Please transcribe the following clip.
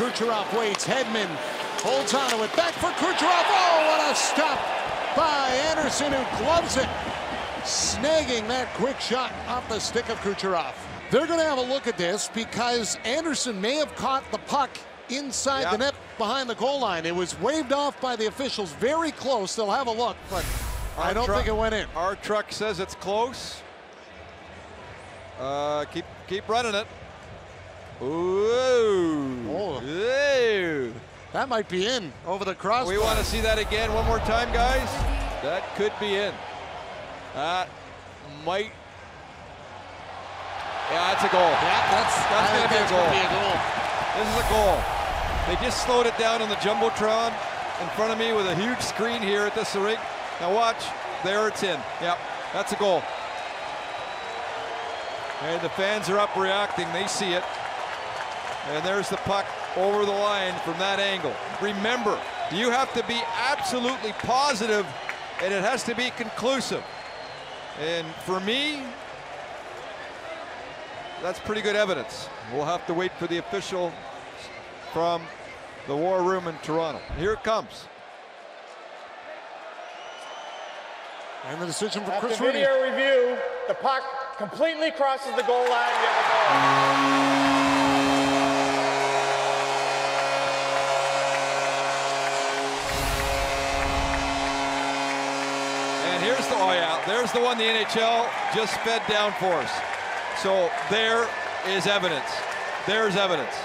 Kucherov waits. Hedman holds on to it. Back for Kucherov. Oh, what a stop by Andersen who gloves it. Snagging that quick shot off the stick of Kucherov. They're going to have a look at this because Andersen may have caught the puck inside Yeah. the net behind the goal line. It was waved off by the officials very close. They'll have a look, but I don't truck- think it went in. Our truck says it's close. Uh, keep keep running it. Ooh. That might be in over the crossbar. We want to see that again one more time, guys. That could be in. That might. Yeah, that's a goal. Yeah, that's, That's gonna be a goal. gonna be a goal. This is a goal. They just slowed it down on the jumbotron in front of me with a huge screen here at this rink. Now watch. There it's in. Yep, that's a goal. And the fans are up reacting. They see it. And there's the puck over the line from that angle. Remember, you have to be absolutely positive and it has to be conclusive. And for me, that's pretty good evidence. We'll have to wait for the official from the war room in Toronto. Here it comes. And the decision for After Chris Rooney. video review, the puck completely crosses the goal line. And here's the, oh yeah, there's the one the NHL just fed down for us. So there is evidence. There's evidence.